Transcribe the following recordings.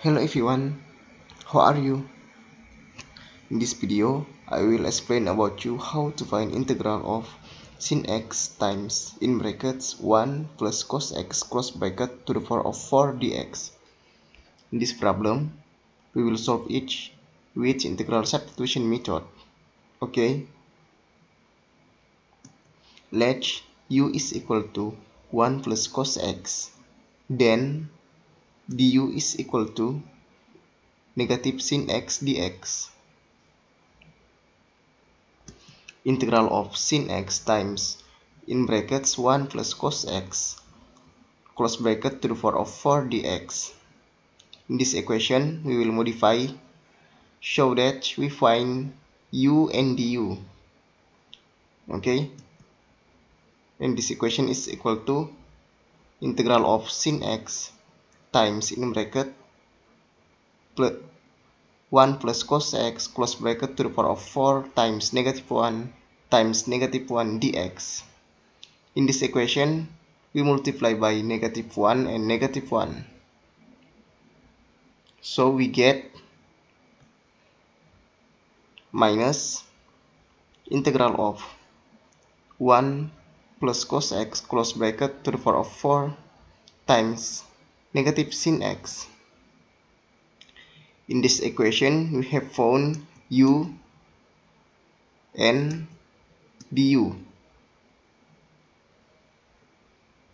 Hello everyone, how are you? In this video, I will explain about you how to find integral of sin x times in brackets 1 plus cos x cross bracket to the power of 4 dx. In this problem, we will solve each with integral substitution method. Okay? Let u is equal to 1 plus cos x. Then du is equal to negative sin x dx. Integral of sin x times in brackets 1 plus cos x close bracket to the power of 4 dx. In this equation, we will modify show that we find u and du. Okay? And this equation is equal to integral of sin x times in bracket plus 1 plus cos x close bracket to the power of 4 times negative 1 times negative 1 dx. In this equation, we multiply by negative 1 and negative 1. So we get minus integral of 1 plus cos x close bracket to the power of 4 times negative sin x. In this equation, we have found u and du.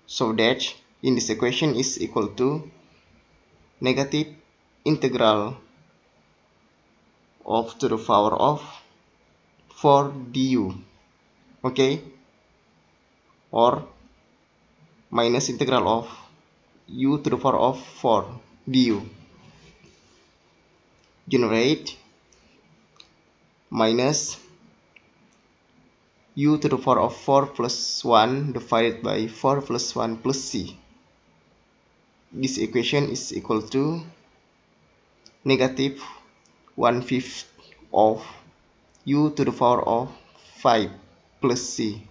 So that in this equation is equal to negative integral of to the power of 4 du. Okay? Or minus integral of u to the power of 4 du generate minus u to the power of 4 plus 1 divided by 4 plus 1 plus c. This equation is equal to negative 1 fifth of u to the power of 5 plus c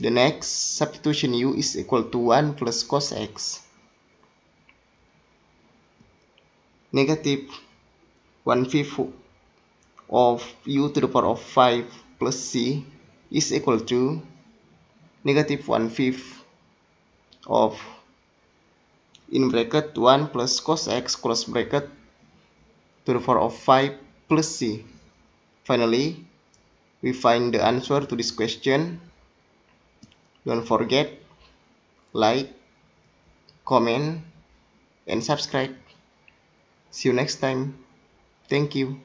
The next substitution u is equal to 1 plus cos x. Negative 1 fifth of u to the power of 5 plus c is equal to negative 1 fifth of in bracket 1 plus cos x close bracket to the power of 5 plus c. Finally, we find the answer to this question don't forget like comment and subscribe. See you next time. Thank you